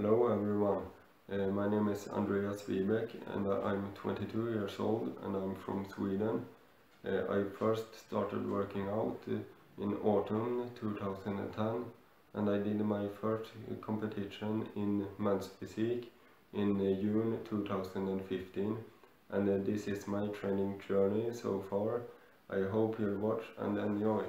Hello everyone, uh, my name is Andreas Wibäck and I'm 22 years old and I'm from Sweden. Uh, I first started working out uh, in autumn 2010 and I did my first competition in men's physique in uh, June 2015 and uh, this is my training journey so far. I hope you'll watch and enjoy.